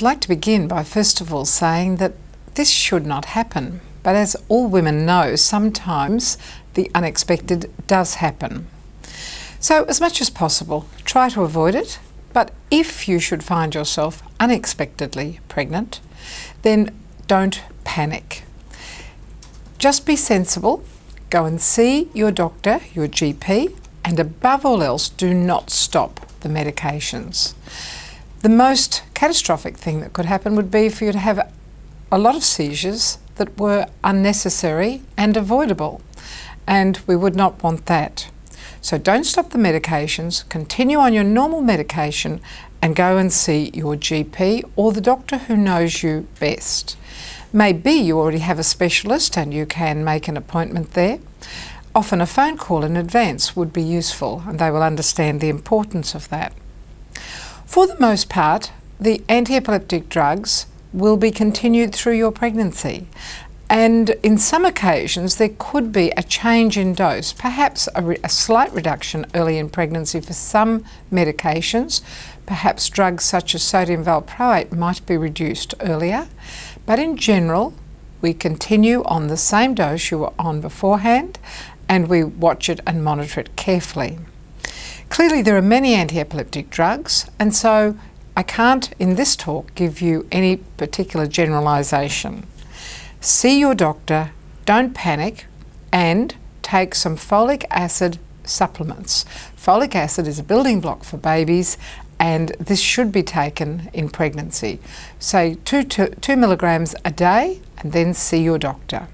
I'd like to begin by first of all saying that this should not happen. But as all women know, sometimes the unexpected does happen. So, as much as possible, try to avoid it. But if you should find yourself unexpectedly pregnant, then don't panic. Just be sensible, go and see your doctor, your GP, and above all else, do not stop the medications. The most catastrophic thing that could happen would be for you to have a lot of seizures that were unnecessary and avoidable, and we would not want that. So don't stop the medications, continue on your normal medication, and go and see your GP or the doctor who knows you best. Maybe you already have a specialist and you can make an appointment there. Often a phone call in advance would be useful and they will understand the importance of that. For the most part, the anti-epileptic drugs will be continued through your pregnancy. And in some occasions, there could be a change in dose, perhaps a, a, slight reduction early in pregnancy for some medications. Perhaps drugs such as sodium valproate might be reduced earlier. But in general, we continue on the same dose you were on beforehand and we watch it and monitor it carefully. Clearly, there are many anti epileptic drugs, and so I can't in this talk give you any particular generalisation. See your doctor, don't panic, and take some folic acid supplements. Folic acid is a building block for babies and this should be taken in pregnancy. Say two, two, two milligrams a day and then see your doctor.